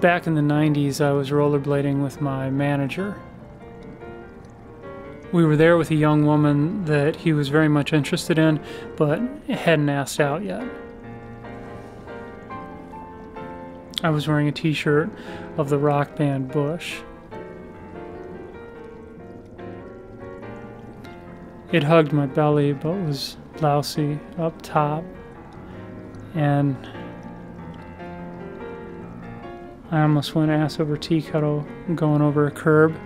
back in the 90s, I was rollerblading with my manager. We were there with a young woman that he was very much interested in, but hadn't asked out yet. I was wearing a t shirt of the rock band Bush. It hugged my belly but was lousy up top, and I almost went ass over tea kettle going over a curb.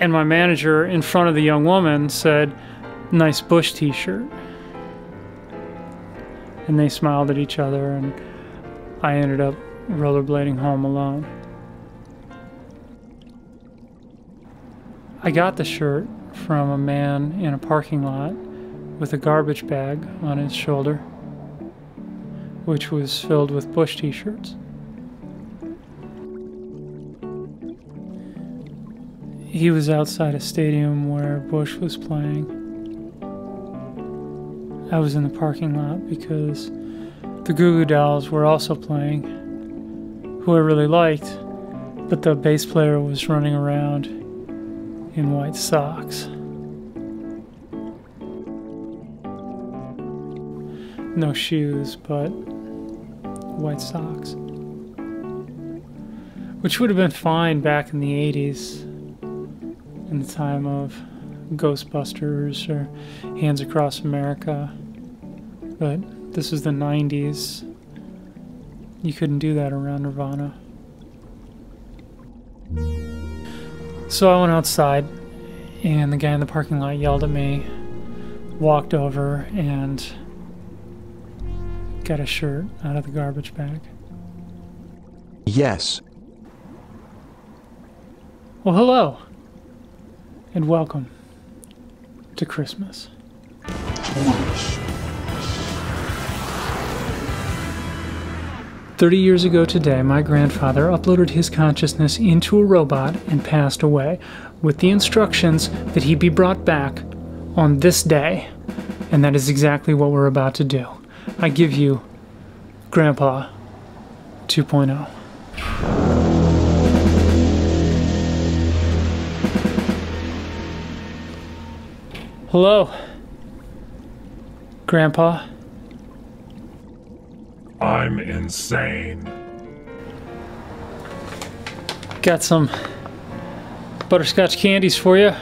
And my manager, in front of the young woman, said, Nice Bush t shirt. And they smiled at each other, and I ended up rollerblading home alone. I got the shirt from a man in a parking lot with a garbage bag on his shoulder, which was filled with Bush t shirts. He was outside a stadium where Bush was playing. I was in the parking lot because the Goo Goo Dolls were also playing, who I really liked, but the bass player was running around in white socks. No shoes, but white socks. Which would have been fine back in the 80s, in the time of Ghostbusters or Hands Across America. But this was the 90s. You couldn't do that around Nirvana. So I went outside, and the guy in the parking lot yelled at me, walked over, and got a shirt out of the garbage bag. Yes. Well, hello, and welcome to Christmas. Thirty years ago today, my grandfather uploaded his consciousness into a robot and passed away, with the instructions that he be brought back on this day. And that is exactly what we're about to do. I give you Grandpa 2.0. Hello, Grandpa. I'm insane. Got some butterscotch candies for you.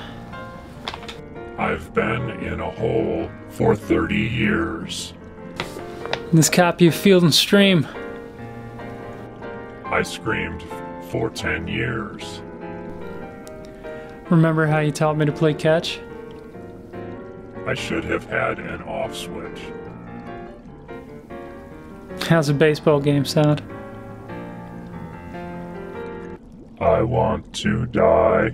I've been in a hole for 30 years. This copy of Field and Stream. I screamed for 10 years. Remember how you taught me to play catch? I should have had an off switch. How's a baseball game sound? I want to die.